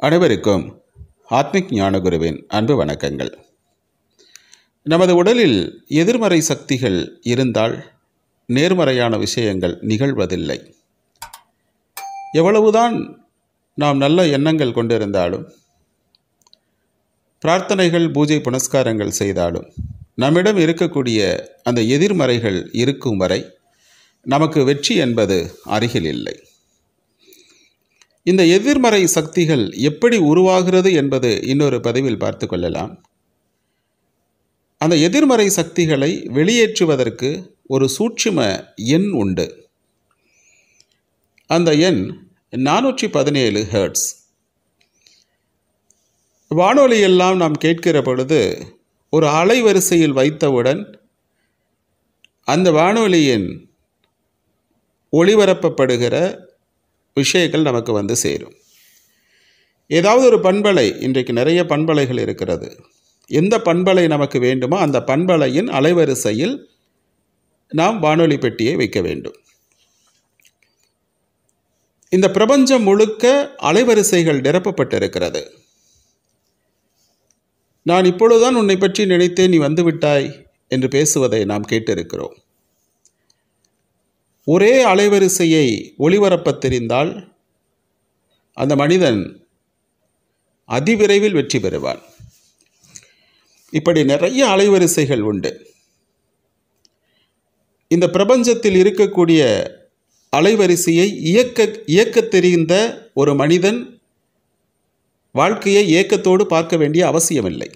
அனைவருக்கும் ஆத்மிக் ஞானகுருவின் அன்பு வணக்கங்கள். நமது உடலில் எதிர்மறை சக்திகள் இருந்தால் நேர்மறையான விஷயங்கள் நிகழ்வதில்லை. எவ்வளவுதான் நாம் நல்ல எண்ணங்கள் கொண்டிருந்தாலும் பிரார்த்தனைகள் பூஜை புனஸ்காரங்கள் செய்தாலும் நம்மிடம் இருக்கக்கூடிய அந்த எதிர்மறைகள் இருக்கும் வரை நமக்கு வெற்றி என்பது அருகில் இல்லை. இந்த எதிர்மறை சக்திகள் எப்படி உருவாகிறது என்பது இன்னொரு பதிவில் பார்த்து கொள்ளலாம். அந்த எதிர்மறை சக்திகளை வெளியேற்றுவதற்கு ஒரு சூட்சும எண் உண்டு. அந்த எண் நானூற்றி பதினேழு ஹெர்ட்ஸ். வானொலியெல்லாம் நாம் கேட்கிற பொழுது ஒரு அலைவரிசையில் வைத்தவுடன் அந்த வானொலியின் ஒளிபரப்பப்படுகிற விஷயங்கள் நமக்கு வந்து சேரும். ஏதாவது ஒரு பண்பலை இன்றைக்கு நிறைய பண்பலைகள் இருக்கிறது. எந்த பண்பலை நமக்கு வேண்டுமோ அந்த பண்பலையின் அலைவரிசையில் நாம் வானொலி பெட்டியை வைக்க வேண்டும். இந்த பிரபஞ்சம் முழுக்க அலைவரிசைகள் நிரப்பப்பட்டிருக்கிறது. நான் இப்பொழுதுதான் உன்னை பற்றி நினைத்தேன் நீ வந்துவிட்டாய் என்று பேசுவதை நாம் கேட்டிருக்கிறோம். ஒரே அலைவரிசையை ஒளிபரப்பத் தெரிந்தால் அந்த மனிதன் அதிவிரைவில் வெற்றி பெறுவான். இப்படி நிறைய அலைவரிசைகள் உண்டு. இந்த பிரபஞ்சத்தில் இருக்கக்கூடிய அலைவரிசையை இயக்க இயக்க தெரிந்த ஒரு மனிதன் வாழ்க்கையை ஏக்கத்தோடு பார்க்க வேண்டிய அவசியமில்லை.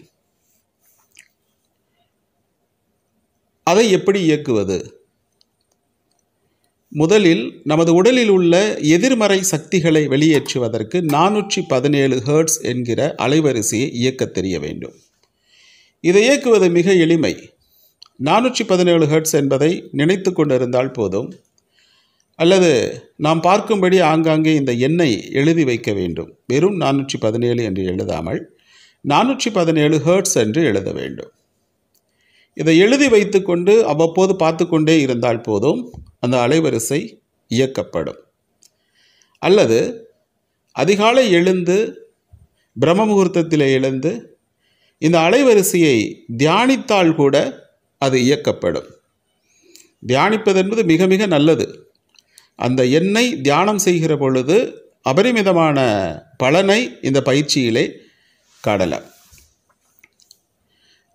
அதை எப்படி இயக்குவது? முதலில் நமது உடலில் உள்ள எதிர்மறை சக்திகளை வெளியேற்றுவதற்கு நானூற்றி பதினேழு ஹேர்ட்ஸ் என்கிற அலைவரிசையை இயக்க தெரிய வேண்டும். இதை இயக்குவது மிக எளிமை. நானூற்றி பதினேழு ஹெர்ட்ஸ் என்பதை நினைத்து கொண்டிருந்தால் போதும். அல்லது நாம் பார்க்கும்படி ஆங்காங்கே இந்த எண்ணை எழுதி வைக்க வேண்டும். வெறும் நானூற்றி பதினேழு என்று எழுதாமல் நானூற்றி பதினேழு ஹேர்ட்ஸ் என்று எழுத வேண்டும். இதை எழுதி வைத்துக்கொண்டு அவ்வப்போது பார்த்து கொண்டே இருந்தால் போதும். அந்த அலைவரிசை இயக்கப்படும். அல்லது அதிகாலை எழுந்து பிரம்ம முகூர்த்தத்தில் எழுந்து இந்த அலைவரிசையை தியானித்தால் கூட அது இயக்கப்படும். தியானிப்பது என்பது மிக மிக நல்லது. அந்த எண்ணை தியானம் செய்கிற பொழுது அபரிமிதமான பலனை இந்த பயிற்சியிலே காணலாம்.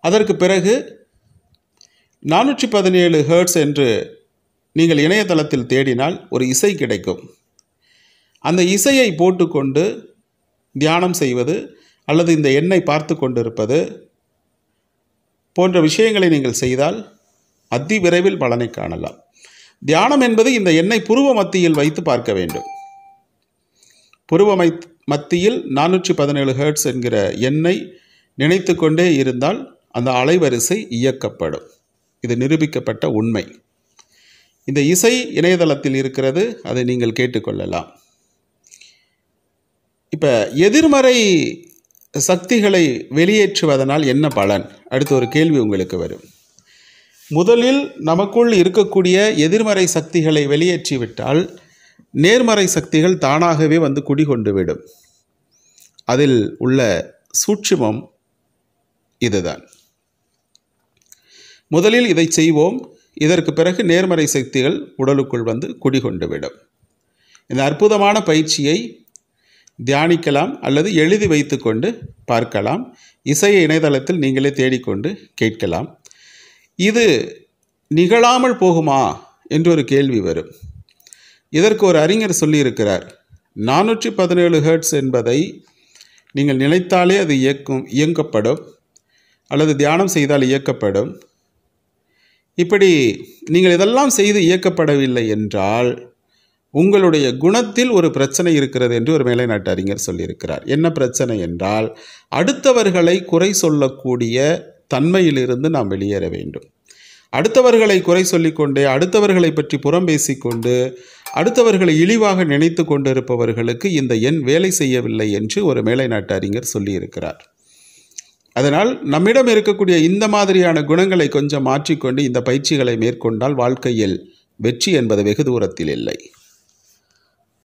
அதற்கு பிறகு நானூற்றி பதினேழு ஹேர்ட்ஸ் என்று நீங்கள் இணையதளத்தில் தேடினால் ஒரு இசை கிடைக்கும். அந்த இசையை போட்டுக்கொண்டு தியானம் செய்வது அல்லது இந்த எண்ணை பார்த்து கொண்டிருப்பது போன்ற விஷயங்களை நீங்கள் செய்தால் அதி விரைவில் பலனை காணலாம். தியானம் என்பது இந்த எண்ணை புருவ மத்தியில் வைத்து பார்க்க வேண்டும். புருவ மத்தியில் நானூற்றி பதினேழு ஹேர்ட்ஸ் என்கிற எண்ணை நினைத்து கொண்டே இருந்தால் அந்த அலைவரிசை இயக்கப்படும். இது நிரூபிக்கப்பட்ட உண்மை. இந்த இசை இணையதளத்தில் இருக்கிறது அதை நீங்கள் கேட்டுக்கொள்ளலாம். இப்போ எதிர்மறை சக்திகளை வெளியேற்றுவதனால் என்ன பலன்? அடுத்து ஒரு கேள்வி உங்களுக்கு வரும். முதலில் நமக்குள் இருக்கக்கூடிய எதிர்மறை சக்திகளை வெளியேற்றிவிட்டால் நேர்மறை சக்திகள் தானாகவே வந்து குடிகொண்டு விடும் அதில் உள்ள சூட்சுமம் இதுதான். முதலில் இதை செய்வோம். இதற்கு பிறகு நேர்மறை சக்திகள் உடலுக்குள் வந்து குடிகொண்டு விடும் இந்த அற்புதமான பயிற்சியை தியானிக்கலாம் அல்லது எழுதி வைத்துக்கொண்டு பார்க்கலாம். இசையை இணையதளத்தில் நீங்களே தேடிக்கொண்டு கேட்கலாம். இது நிகழாமல் போகுமா என்று ஒரு கேள்வி வரும். இதற்கு ஒரு அறிஞர் சொல்லியிருக்கிறார் நானூற்றி பதினேழு ஹேர்ட்ஸ் என்பதை நீங்கள் நினைத்தாலே அது இயக்கும் இயங்கப்படும். அல்லது தியானம் செய்தால் இயக்கப்படும். இப்படி நீங்கள் இதெல்லாம் செய்து இயக்கப்படவில்லை என்றால் உங்களுடைய குணத்தில் ஒரு பிரச்சனை இருக்கிறது என்று ஒரு மேலை நாட்டு அறிஞர் சொல்லியிருக்கிறார். என்ன பிரச்சனை என்றால் அடுத்தவர்களை குறை சொல்லக்கூடிய தன்மையிலிருந்து நாம் வெளியேற வேண்டும். அடுத்தவர்களை குறை சொல்லிக்கொண்டே அடுத்தவர்களை பற்றி புறம் பேசிக்கொண்டு அடுத்தவர்களை இழிவாக நினைத்து கொண்டிருப்பவர்களுக்கு இந்த எண் வேலை செய்யவில்லை என்று ஒரு மேலை நாட்டு அறிஞர் சொல்லியிருக்கிறார். அதனால் நம்மிடம் இருக்கக்கூடிய இந்த மாதிரியான குணங்களை கொஞ்சம் மாற்றிக்கொண்டு இந்த பயிற்சிகளை மேற்கொண்டால் வாழ்க்கையில் வெற்றி என்பது வெகு தூரத்தில் இல்லை.